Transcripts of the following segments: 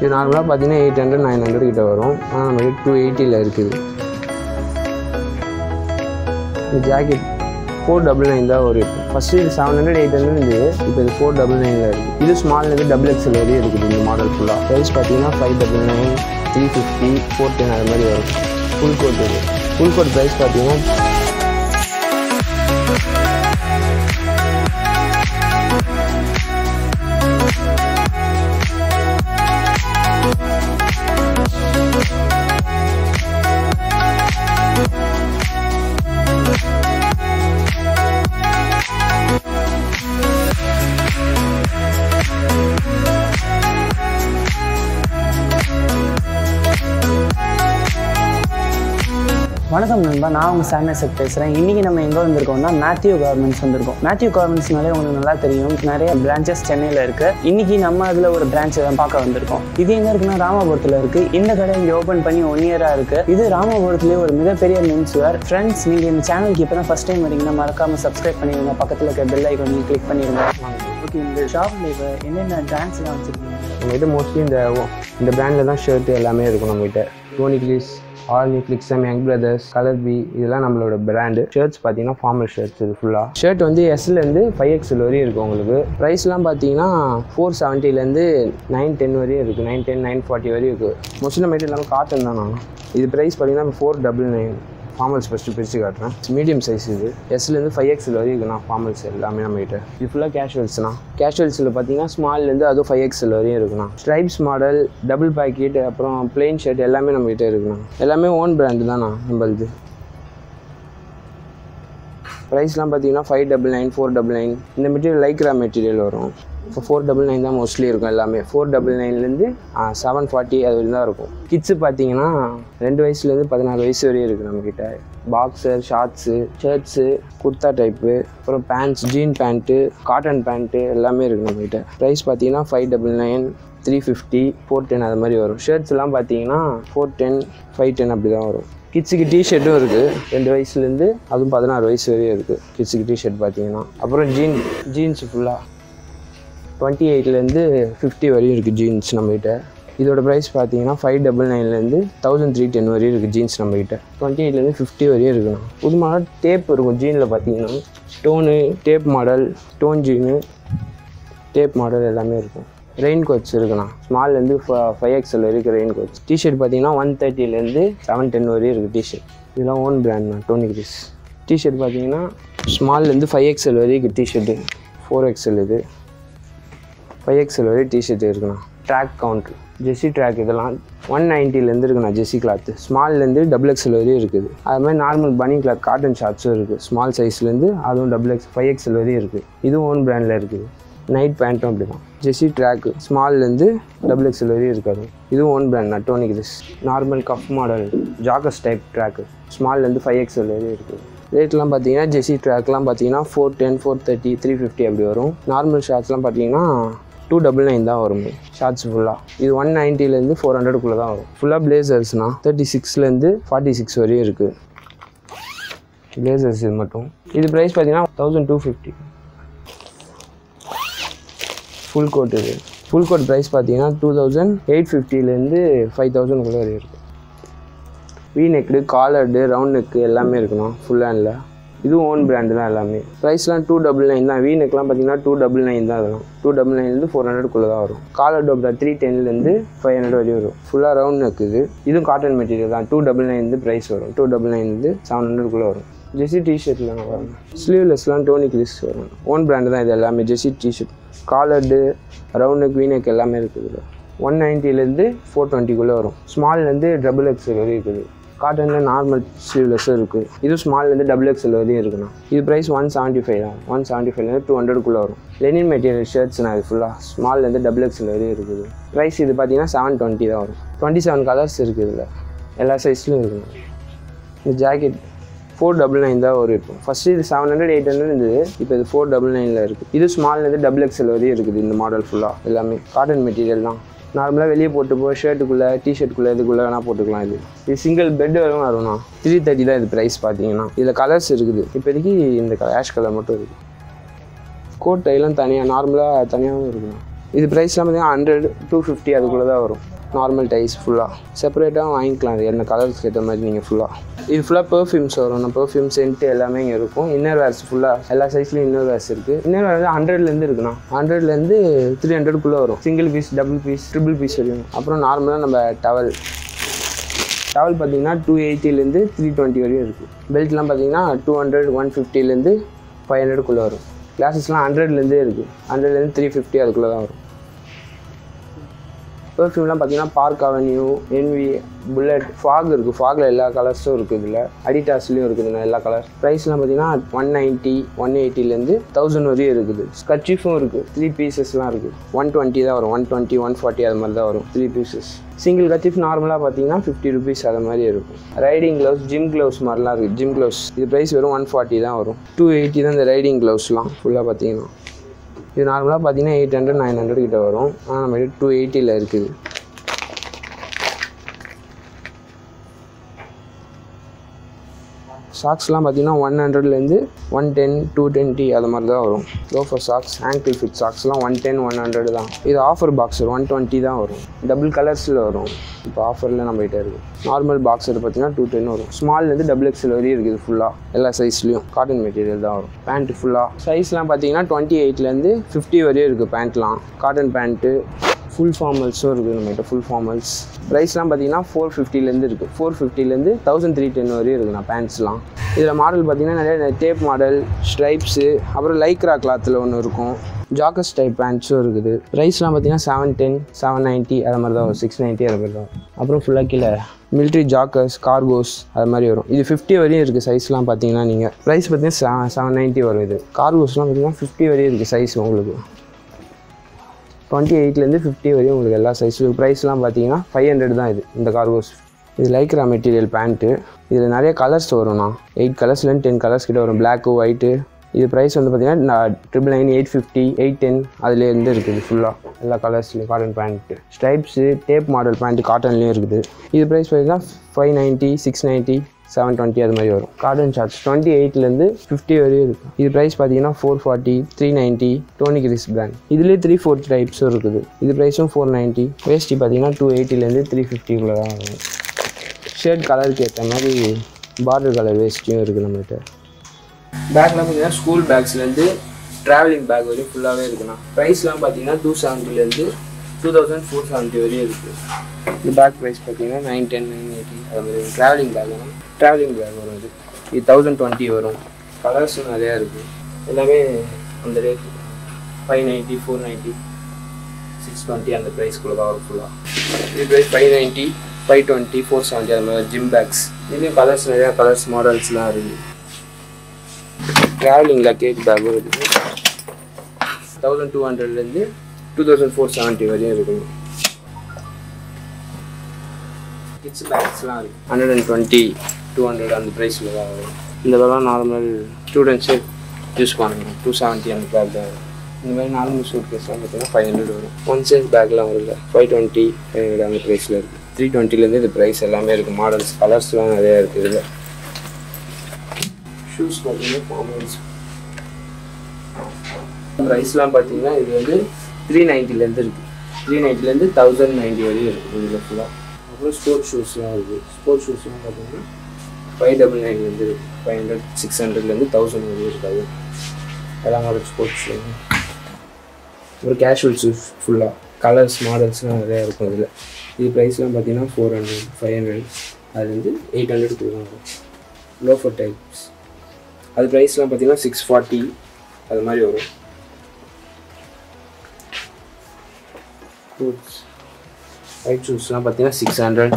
இது நார்மலாக பார்த்தீங்கன்னா எயிட் ஹண்ட்ரட் நைன் ஹண்ட்ரட் கிட்ட வரும். ஆனால் நம்ம டூ எயிட்டியில் இருக்குது. இந்த ஜாக்கெட் ஃபோர் டபுள் நைன் தான் ஒரு ஃபஸ்ட்டு இது செவன் ஹண்ட்ரட் எயிட் ஹண்ட்ரட் இருந்தது. இப்போ இது ஃபோர் டபுள் நைனில் இருக்குது இது ஸ்மால்லேருந்து டபுள் எக்ஸல் வரையும் இருக்குது இந்த மாடல் ஃபுல்லாக ப்ரைஸ் பார்த்தீங்கன்னா five double nine three fifty four ten அது மாதிரி வரும். ஃபுல் கோட் இது. ஃபுல் கோட் ப்ரைஸ் பார்த்தீங்கன்னா வணக்கம் நண்பா நான் உங்கள் சாமியா செட் பேசுகிறேன் இன்றைக்கி நம்ம எங்கே வந்திருக்கோம்னா மேத்யூ கார்மெண்ட்ஸ் வந்திருக்கோம். மேத்யூ கார்மெண்ட்ஸ்னாலே உங்களுக்கு நல்லா தெரியும். நிறைய பிரான்ச்சஸ் சென்னையில் இருக்குது இன்றைக்கி நம்ம அதில் ஒரு பிரான்ச்சை தான் பார்க்க வந்திருக்கோம். இது எங்கே இருக்குன்னா ராமபுரத்தில் இருக்குது இந்த கடை இங்கே ஓப்பன் பண்ணி ஒன் இயராக இருக்குது இது ராமபுரத்துலேயே ஒரு மிகப்பெரிய மென்ஸ் வேர் ஃப்ரெண்ட்ஸ் நீங்கள் இந்த சேனலுக்கு இப்போ தான் ஃபஸ்ட் டைம் வரீங்கன்னா மறக்காமல் சப்ஸ்கிரைப் பண்ணிடுங்க. பக்கத்தில் இருக்க பெல் ஐக்கானையும் கிளிக் பண்ணிடுங்க. ஓகே இந்த ஷாப்பில் இப்போ என்னென்ன பிராண்ட்ஸ்லாம் வச்சுருக்கீங்க? இது மோஸ்ட்லி இந்த இந்த பிராண்டில் தான் ஷர்ட் எல்லாமே இருக்கும் நம்மகிட்ட. டோனி கிளீஸ் ஆர்னி ஃபிளிக்ஸம் யங் பிரதர்ஸ் கலர் பி இதெல்லாம் நம்மளோட பிராண்டு ஷர்ட்ஸ் பார்த்தீங்கன்னா ஃபார்மல் ஷர்ட்ஸ் இது ஃபுல்லாக ஷர்ட் வந்து எஸ்லேருந்து ஃபைவ் எக்ஸ்எல் வரையும் இருக்கும் உங்களுக்கு. ப்ரைஸ்லாம் பார்த்தீங்கன்னா ஃபோர் செவன்ட்டிலேருந்து நைன் டென் வரையும் இருக்குது நைன் டென் நைன் ஃபார்ட்டி வரையும் இருக்குது மோஸ்ட்லி நம்ம இல்லாமல் காட்டன் தான் நான். இது ப்ரைஸ் பார்த்தீங்கன்னா four double nine formals first பிரித்து காட்டுறேன். மீடியம் சைஸ் இது. எஸ்லேருந்து ஃபைவ் எக்ஸில் வரையும் இருக்குண்ணா ஃபார்மல்ஸ் எல்லாமே நம்மகிட்ட இது ஃபுல்லாக கேஷுவல்ஸ்ண்ணா கேஷுவல்ஸில் பார்த்தீங்கன்னா ஸ்மால்லேருந்து அதுவும் ஃபைவ் எக்ஸில் வரையும் இருக்குண்ணா. ஸ்ட்ரைப்ஸ் மாடல் டபுள் பேக்கெட் அப்புறம் பிளெயின் ஷர்ட் எல்லாமே நம்மகிட்ட இருக்குண்ணா. எல்லாமே ஓன் பிராண்டு தான்ண்ணா நம்மளது. ப்ரைஸ்லாம் பார்த்தீங்கன்னா five double nine four double nine இந்த மெட்டீரியல் லைக்ரா மெட்டீரியல் வரும். இப்போ ஃபோர் டபுள் நைன் தான் மோஸ்ட்லி இருக்கும் எல்லாமே. ஃபோர் டபுள் நைன்லேருந்து செவன் ஃபார்ட்டி அது வரையும் தான் இருக்கும். கிட்ஸு பார்த்தீங்கன்னா ரெண்டு வயசுலேருந்து பதினாறு வயசு வரையும் இருக்குது நம்மக்கிட்ட boxer shorts shirts kurta type அப்புறம் pants jean pant cotton pant எல்லாமே இருக்குது நம்மக்கிட்ட ப்ரைஸ் பார்த்தீங்கன்னா five double nine three fifty four ten அது மாதிரி வரும். ஷர்ட்ஸ்லாம் பார்த்தீங்கன்னா ஃபோர் டென் ஃபைவ் டென் அப்படி தான் வரும். கிட்ஸுக்கு டிஷர்ட்டும் இருக்குது ரெண்டு வயசுலேருந்து அதுவும் பதினாறு வயசு வரையும் இருக்குது கிட்ஸுக்கு டிஷர்ட் பார்த்தீங்கன்னா. அப்புறம் ஜீன் ஜீன்ஸ் ஃபுல்லாக டுவெண்ட்டி எயிட்லேருந்து ஃபிஃப்டி வரையும் இருக்குது ஜீன்ஸ் நம்மகிட்ட. இதோட ப்ரைஸ் பார்த்தீங்கன்னா ஃபைவ் டபுள் நைன்லேருந்து தௌசண்ட் த்ரீ டென் வரையும் இருக்குது ஜீன்ஸ் நம்மகிட்ட. டுவெண்ட்டி எயிட்லேருந்து ஃபிஃப்டி வரையும் இருக்குண்ணா புது மாடல் டேப் இருக்கும் ஜீனில் பார்த்தீங்கன்னா. Stone tape model stone jean tape model எல்லாமே இருக்கும். ரெயின் கோட்ஸ் இருக்குண்ணா ஸ்மால்லேருந்து ஃபைவ் எக்ஸல் வரைக்கும் ரெயின் கோட்ஸ் டிஷர்ட் பார்த்தீங்கன்னா ஒன் தேர்ட்டிலேருந்து செவன் டென் வரையும் இருக்குது டிஷர்ட் இதெல்லாம் ஓன் பிராண்ட்ண்ணா டோனி கிரிஸ் டிஷர்ட் பார்த்தீங்கன்னா ஸ்மால்லேருந்து ஃபைவ் எக்ஸல் வரைக்கும் டிஷர்ட்டு ஃபோர் எக்ஸல் இது. ஃபைவ் எக்ஸல் வரையும் டிஷர்ட் இருக்குண்ணா ட்ராக் கவுண்ட்ரு ஜெஸ்ஸி ட்ராக் இதெல்லாம் ஒன் நைன்ட்டிலேருந்து இருக்குண்ணா ஜெஸ்ஸி கிளாத்து ஸ்மால்லேருந்து டபுள் எக்ஸல் வரையும் இருக்குது. அது மாதிரி நார்மல் பனி கிளாத் காட்டன் ஷார்ட்ஸும் இருக்குது ஸ்மால் சைஸ்லேருந்து அதுவும் டபுள் எக்ஸ் ஃபைவ் எக்ஸல் வரையும் இருக்குது இதுவும் ஓன் பிராண்டில் இருக்குது. நைட் பேண்ட்டும் அப்படி தான் ஜெஸ்ஸி ட்ராக்கு ஸ்மால்லேருந்து டபுள் எக்ஸல் வரையும் இருக்காது. இதுவும் own brand நட்டோனிக் this normal cuff model joggers type track ஸ்மால்லேருந்து five XL வரையும் இருக்குது ரேட்லாம் பார்த்தீங்கன்னா ஜெஸ்ஸி ட்ராக்லாம் பார்த்தீங்கன்னா four ten four thirty three fifty அப்படி வரும். நார்மல் ஷார்ட்ஸ்லாம் பார்த்தீங்கன்னா டூ டபுள் நைன் தான் வரும். ஷார்ட்ஸ் ஃபுல்லாக இது ஒன் நைன்ட்டிலேருந்து ஃபோர் ஹண்ட்ரடுக்குள்ளே தான் வரும். ஃபுல்லாக பிளேசர்ஸ்னால் தேர்ட்டி சிக்ஸ்லேருந்து ஃபார்ட்டி சிக்ஸ் வரையும் இருக்குது பிளேசர்ஸ் இது மட்டும். இது ப்ரைஸ் பார்த்தீங்கன்னா thousand two fifty full coat இது. ஃபுல் கோட் ப்ரைஸ் பார்த்தீங்கன்னா டூ தௌசண்ட் எயிட் ஃபிஃப்டிலேருந்து ஃபைவ் தௌசண்ட்குள்ளே வரையும் இருக்குது V neck collared round neck எல்லாமே இருக்கணும் ஃபுல் ஹேண்டில் இதுவும் ஓன் பிராண்டு தான் எல்லாமே. ப்ரைஸ்லாம் டூ டபுள் நைன் தான். வீ நெக்லாம் பார்த்தீங்கன்னா டூ டபுள் நைன் தான் அதெல்லாம் டூ டபுள் நைன்லேருந்து ஃபோர் ஹண்ட்ரட்குள்ளே தான் வரும். காலர் டோப்ரா த்ரீ டென்லேருந்து ஃபைவ் ஹண்ட்ரட் வரையும் வரும். ஃபுல்லாக ரவுண்ட் நெக் இது. இதுவும் காட்டன் மெட்டீரியல் தான். டூ டபுள் நைன்லேருந்து ப்ரைஸ் வரும். டூ டபுள் நைன்லேருந்து செவன் ஹண்ட்ரட்குள்ளே வரும். ஜெர்சி டிஷர்ட்லாம் வரும். ஸ்லீவ்லெஸ்லாம் டோனி கிளிஸ் வரும். ஓன் பிராண்டு தான் இது எல்லாமே. Jersey T-shirt collared round neck neck எல்லாமே இருக்குது ஒன் நைன்ட்டிலேருந்து ஃபோர் டுவெண்ட்டிக்குள்ளே வரும். ஸ்மால்லேருந்து டபுள் எக்ஸல் வரையும் இருக்குது. காட்டனில் நார்மல் ஸ்லீவ்லெஸ்ஸும் இருக்குது இது ஸ்மால்லேருந்து டபுள் எக்ஸல் வரையும் இருக்குண்ணா இது ப்ரைஸ் ஒன் செவன்ட்டி ஃபைவ் தான் ஒன் செவன்ட்டி ஃபைவ்லேருந்து டூ ஹண்ட்ரட்குள்ளே வரும். லெனின் மெட்டீரியல் ஷர்ட்ஸ் நான் இது ஃபுல்லாக ஸ்மால்லேருந்து டபுள் எக்ஸல் வரையும் இருக்குது. ப்ரைஸ் இது பார்த்தீங்கன்னா செவன் டுவெண்ட்டி தான் வரும். டுவெண்ட்டி செவன் கலர்ஸ் இருக்குது இதில். எல்லா சைஸ்லையும் இருக்குது இந்த ஜாக்கெட் ஃபோர் டபுள் நைன் தான் ஒரு இருக்கும். ஃபஸ்ட்டு இது செவன் ஹண்ட்ரட் எயிட் ஹண்ட்ரட் இருந்தது. இப்போ இது ஃபோர் டபுள் நைனில் இருக்குது இது ஸ்மால்லேருந்து டபுள் எக்ஸல் வரையும் இருக்குது இந்த மாடல் ஃபுல்லாக எல்லாமே காட்டன் மெட்டீரியல் தான். நார்மலாக வெளியே போட்டு போ ஷர்ட்டுக்குள்ளே டிஷர்ட்டுக்குள்ளே இதுக்குள்ளே வேணால் போட்டுக்கலாம் இது. இது சிங்கிள் பெட் வரும் வரும்ண்ணா த்ரீ தேர்ட்டி தான் இது ப்ரைஸ் பார்த்தீங்கன்னா. இதில் கலர்ஸ் இருக்குது. இப்போதைக்கு இந்த ஆஷ் கலர் மட்டும் இருக்குது கோட் டைலாம் தனியாக நார்மலாக தனியாகவும் இருக்குண்ணா இது ப்ரைஸ்லாம் பார்த்தீங்கன்னா ஹண்ட்ரட் டூ ஃபிஃப்டி அதுக்குள்ளே தான் வரும். நார்மல் டைஸ் ஃபுல்லாக செப்பரேட்டாக வாங்கிக்கலாம். அது என்ன கலர்ஸ்க்கு ஏற்ற மாதிரி நீங்கள் ஃபுல்லாக இது ஃபுல்லாக பெர்ஃப்யூம்ஸ் வரும். நம்ம பெர்ஃப்யூம் சென்ட் எல்லாமே இங்கே இருக்கும். இன்னர் வேர்ஸ் ஃபுல்லாக எல்லா சைஸ்லையும் இன்னர் வேர்ஸ் இருக்குது இன்னர் வேர் வந்து ஹண்ட்ரட்லேருந்து இருக்குண்ணா. ஹண்ட்ரட்லேருந்து த்ரீ ஹண்ட்ரட்குள்ளே வரும். Single piece double piece triple piece வரையும். அப்புறம் நார்மலாக நம்ம டவல் டவல் பார்த்தீங்கன்னா டூ எயிட்டிலேருந்து த்ரீ டுவெண்ட்டி வரையும் இருக்குது பெல்ட்லாம் பார்த்தீங்கன்னா டூ ஹண்ட்ரட் ஒன் ஃபிஃப்டிலேருந்து ஃபைவ் ஹண்ட்ரட்குள்ளே வரும். கிளாஸஸ்லாம் ஹண்ட்ரட்லேருந்தே இருக்குது ஹண்ட்ரட்லேருந்து த்ரீ ஃபிஃப்டி அதுக்குள்ளே தான் வரும். பெர்ஃப்யூம்லாம் பார்த்தீங்கன்னா Park Avenue Envy Bullet Fogg இருக்குது ஃபாகில் எல்லா கலர்ஸும் இருக்குது இதில் அடிடாஸ்லேயும் இருக்குதுண்ணா எல்லா கலர் ப்ரைஸ்லாம் பார்த்தீங்கன்னா ஒன் நைன்ட்டி ஒன் எயிட்டிலேருந்து தௌசண்ட் வரையும் இருக்குது. ஸ்கட்சிஃபும் இருக்குது த்ரீ பீசஸ்லாம் இருக்குது ஒன் டுவெண்ட்டி தான் வரும். ஒன் டுவெண்ட்டி ஒன் ஃபார்ட்டி அது மாதிரி தான் வரும். த்ரீ பீசஸ் சிங்கிள் கத்திஃப் நார்மலாக பார்த்தீங்கன்னா ஃபிஃப்டி ருபீஸ் அது மாதிரி இருக்கும். ரைடிங் க்ளவுஸ் ஜிம் க்ளவுஸ் மாதிரிலாம் இருக்குது ஜிம் க்ளவுஸ் இது ப்ரைஸ் வெறும் ஒன் ஃபார்ட்டி தான் வரும். டூ எயிட்டி தான் இந்த ரைடிங் க்ளவுஸ்லாம் ஃபுல்லாக பார்த்தீங்கன்னா. இது நார்மலாக பார்த்தீங்கன்னா எயிட் ஹண்ட்ரட் நைன் ஹண்ட்ரட் கிட்ட வரும். ஆனால் நம்ம டூ எயிட்டியில் இருக்குது. சாக்ஸ்லாம் பார்த்தீங்கன்னா ஒன் ஹண்ட்ரட்லேருந்து ஒன் டென் டூ டுவெண்ட்டி அது மாதிரி தான் வரும். லோஃபர் சாக்ஸ் ஆங்கிள் ஃபிட் சாக்ஸ்லாம் ஒன் டென் ஒன் ஹண்ட்ரட் தான். இது ஆஃபர் பாக்ஸர் ஒன் டுவெண்ட்டி தான் வரும். டபுள் கலர்ஸில் வரும். இப்போ ஆஃபரில் நம்ம கிட்டே இருக்குது நார்மல் பாக்ஸர் பார்த்தீங்கன்னா டூ டென் வரும். ஸ்மால்லேருந்து டபுள் எக்ஸல் வரையும் இருக்குது ஃபுல்லாக எல்லா சைஸ்லேயும் காட்டன் மெட்டீரியல் தான் வரும். பேண்ட் ஃபுல்லாக சைஸ்லாம் பார்த்தீங்கன்னா டுவெண்ட்டி எயிட்லேருந்து ஃபிஃப்டி வரையும் இருக்குது பேண்ட்லாம் காட்டன் பேண்ட்டு ஃபுல் ஃபார்மல்ஸும் இருக்குது நம்மகிட்ட ஃபுல் ஃபார்மல்ஸ் ப்ரைஸ்லாம் பார்த்தீங்கன்னா ஃபோர் ஃபிஃப்டிலேருந்து இருக்குது ஃபோர் ஃபிஃப்டிலேருந்து தௌசண்ட் த்ரீ டென் வரையும் இருக்குண்ணா பேண்ட்ஸ்லாம் இதில் மாடல் பார்த்தீங்கன்னா நிறைய டேப் மாடல் ஸ்ட்ரைப்ஸு அப்புறம் லைக்ரா கிளாத்தில் ஒன்று இருக்கும். ஜாக்கஸ் டைப் பேண்ட்ஸும் இருக்குது. ப்ரைஸ்லாம் பார்த்தீங்கன்னா செவன் டென் செவன் நைன்ட்டி அது மாதிரி தான் வரும். சிக்ஸ் நைன்ட்டி அது மாதிரி தான் வரும். அப்புறம் ஃபுல்லாக கீழே மிலிட்ரி ஜாக்கர்ஸ் கார்கோஸ் அது மாதிரி வரும். இது ஃபிஃப்டி வரையும் இருக்குது சைஸ்லாம் பார்த்தீங்கன்னா நீங்கள் ப்ரைஸ் பார்த்தீங்கன்னா செவன் நைன்ட்டி வரும் இது. கார்கோஸ்லாம் பார்த்தீங்கன்னா ஃபிஃப்டி வரையும் இருக்குது சைஸ் உங்களுக்கு. டுவெண்ட்டி எயிட்லேருந்து ஃபிஃப்டி வரையும் உங்களுக்கு எல்லா சைஸும் ப்ரைஸ்லாம் பார்த்தீங்கன்னா ஃபைவ் ஹண்ட்ரட் தான் இது இந்த கார்கோஸ் இது லைக்ரா மெட்டீரியல் பேண்ட்டு இதில் நிறைய கலர்ஸ் வரும்ண்ணா எயிட் கலர்ஸ்லேருந்து டென் கலர்ஸ் கிட்ட வரும். பிளாக்கு ஒயிட்டு இது ப்ரைஸ் வந்து பார்த்தீங்கன்னா triple nine eight fifty eight ten அதுலேருந்து இருக்குது ஃபுல்லாக எல்லா கலர்ஸ்லையும் cotton pant stripes tape model pant காட்டன்லேயும் இருக்குது. இது ப்ரைஸ் பார்த்தீங்கன்னா five ninety six ninety seven twenty அது மாதிரி வரும். கார்டன் ஷார்ட்ஸ் டுவெண்ட்டி எயிட்லேருந்து ஃபிஃப்டி வரையும் இருக்கும். இது ப்ரைஸ் பார்த்தீங்கன்னா four forty three ninety Tony Chris brand இதுலேயே த்ரீ ஃபோர் டைப்ஸும் இருக்குது. இது ப்ரைஸும் ஃபோர் நைன்ட்டி வேஸ்ட்டி பார்த்தீங்கன்னா டூ எயிட்டிலேருந்து த்ரீ ஃபிஃப்டிக்குள்ளே தான் வரும். ஷர்ட் கலருக்கு ஏற்ற மாதிரி பார்டர் கலர் வேஸ்ட்டியும் இருக்குது நம்மகிட்ட பேக்லாம் பார்த்தீங்கன்னா ஸ்கூல் பேக்ஸ்லேருந்து ட்ராவலிங் பேக் வரையும் ஃபுல்லாகவே இருக்குண்ணா ப்ரைஸ்லாம் பார்த்தீங்கன்னா டூ செவன்ட்டிலேருந்து டூ தௌசண்ட் ஃபோர் செவன்ட்டி வரையும் இருக்குது இந்த பேக் ப்ரைஸ் பார்த்தீங்கன்னா நைன் டென் நைன் எயிட்டி அது மாதிரி ட்ராவலிங் பேக்னா ட்ராவலிங் பேக் வரும் இது இது தௌசண்ட் டுவெண்ட்டி வரும். கலர்ஸும் நிறையா இருக்குது எல்லாமே அந்த rate five ninety four ninety six twenty அந்த ப்ரைஸ்க்குள்ளே தான் வரும் ஃபுல்லாக இது price five ninety five twenty four seventy அது மாதிரி ஜிம் பேக்ஸ் இதுலேயும் கலர்ஸ் நிறையா கலர்ஸ் மாடல்ஸ்லாம் இருக்குது ட்ராவலிங்கில் கேக் பேக்கும் இருக்குது தௌசண்ட் டூ ஹண்ட்ரட்லேருந்து டூ தௌசண்ட் ஃபோர் செவன்ட்டி வரையும் இருக்குது கிட்ஸ் பேக்ஸ்லாம் இருக்குது hundred and twenty two hundred அந்த ப்ரைஸில் தான் வரும். இந்த இதெல்லாம் நார்மல் ஸ்டூடெண்ட்ஸு யூஸ் பண்ணுங்க. டூ செவன்ட்டி அந்த பேக் தான் வரும். இந்த மாதிரி நார்மல் சூட் கேஸ்லாம் பார்த்தீங்கன்னா ஃபைவ் ஹண்ட்ரட் வரும். ஒன் சைஸ் பேக்லாம் வரல. ஃபைவ் டுவெண்ட்டி ஃபைவ் ஹண்ட்ரட் அந்த ப்ரைஸில் இருக்குது த்ரீ டுவெண்ட்டிலேருந்து இது ப்ரைஸ் எல்லாமே இருக்குது மாடல்ஸ் கலர்ஸ்லாம் நிறையா இருக்குது இதில். ஷூஸ் பார்த்தீங்கன்னா ஃபார்மல்ஸ் ப்ரைஸ்லாம் பார்த்தீங்கன்னா இது வந்து த்ரீ நைன்ட்டிலேருந்து இருக்குது த்ரீ நைன்ட்டிலேருந்து தௌசண்ட் நைன்ட்டி வரையும் இருக்குது இதில் ஃபுல்லாக அப்புறம் ஸ்போர்ட்ஸ் ஷூஸ்லாம் இருக்குது ஸ்போர்ட்ஸ் ஷூஸ்லாம் பார்த்தீங்கன்னா ஃபைவ் டபுள் நைன்லேருந்து இருக்குது ஃபைவ் ஹண்ட்ரட் சிக்ஸ் ஹண்ட்ரட்லேருந்து தௌசண்ட் வரையும் இருக்காது. எல்லாம் ஸ்போர்ட்ஸ் ஒரு கேஷுவல் ஷூஸ் ஃபுல்லாக கலர்ஸ் மாடல்ஸ்லாம் நிறையா இருக்கும் அதில். இது ப்ரைஸ்லாம் பார்த்தீங்கன்னா ஃபோர் ஹண்ட்ரட் ஃபைவ் ஹண்ட்ரட் அதுலேருந்து எயிட் ஹண்ட்ரட் கொடுக்குறாங்க லோஃபர் டைப்ஸ் அது ப்ரைஸ்லாம் பார்த்தீங்கன்னா சிக்ஸ் ஃபார்ட்டி அது மாதிரி வரும். ஷூஸ் ஒயிட் ஷூஸ்லாம் பார்த்தீங்கன்னா six hundred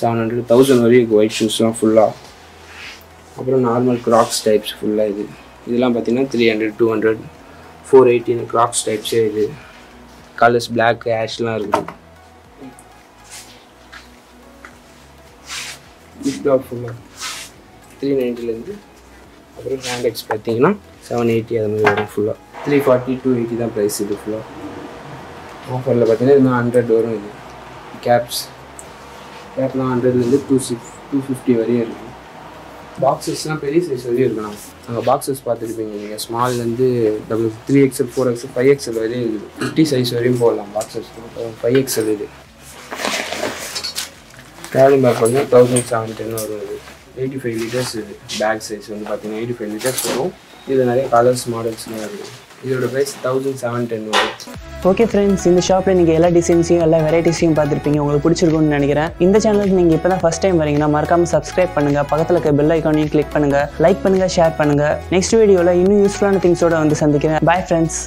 seven hundred thousand வரைக்கும் ஒயிட் ஷூஸ்லாம் ஃபுல்லாக அப்புறம் நார்மல் கிராக்ஸ் டைப்ஸ் ஃபுல்லாக இது. இதெல்லாம் பார்த்தீங்கன்னா three hundred two hundred four eighteen Crocs டைப்ஸே இது. கலர்ஸ் பிளாக் ஆஷ்லாம் இருக்குது. டாப் ஃபுல்லாக த்ரீ நைன்ட்டிலேருந்து அப்புறம் ஹேண்ட்எக்ஸ் பார்த்தீங்கன்னா செவன் எயிட்டி அது மாதிரி வரும் ஃபுல்லாக த்ரீ ஃபார்ட்டி டூ எயிட்டி தான் ப்ரைஸ் இது ஃபுல்லாக ஆஃபரில் பார்த்தீங்கன்னா இன்னும் ஹண்ட்ரட் வரும் இது. கேப்ஸ் கேப்லாம் ஹண்ட்ரட்லேருந்து டூ சிக்ஸ் டூ ஃபிஃப்டி வரையும் இருக்குது பாக்ஸஸ்லாம் பெரிய சைஸ் வரையும் இருக்கணும் அங்கே பாக்ஸஸ் பார்த்துருப்பீங்க நீங்கள் ஸ்மால்லேருந்து double three XL four XL five XL வரையும் இருக்குது ஃபிஃப்டி சைஸ் வரையும் போடலாம் பாக்ஸஸ் ஃபைவ் எக்ஸல் இது. ட்ராவலிங் பேக் வந்து தௌசண்ட் செவன் டென் வரும் இது. எயிட்டி ஃபைவ் லிட்டர்ஸ் இது. பேக் சைஸ் வந்து பார்த்தீங்கன்னா எயிட்டி ஃபைவ் லிட்டர்ஸ் வரும். இது நிறைய கலர்ஸ் மாடல்ஸ்லாம் இருக்குது இதோட ப்ரைஸ் தௌசண்ட் செவன் டென் வரும். ஓகே ஃப்ரெண்ட்ஸ் இந்த ஷாப்பில் நீங்கள் எல்லா டிசைன்ஸையும் எல்லா வெரைட்டிஸையும் பார்த்துருப்பீங்க. உங்களுக்கு பிடிச்சிருக்கும்னு நினைக்கிறேன். இந்த சேனலுக்கு நீங்கள் இப்போ தான் ஃபஸ்ட் டைம் வரீங்கன்னா மறக்காமல் சப்ஸ்கிரைப் பண்ணுங்கள் பக்கத்தில் இருக்க பெல் ஐக்கானையும் கிளிக் பண்ணுங்கள் லைக் பண்ணுங்கள் ஷேர் பண்ணுங்கள் நெக்ஸ்ட் வீடியோவில் இன்னும் யூஸ்ஃபுல்லான திங்ஸோட வந்து சந்திக்கிறேன். Bye friends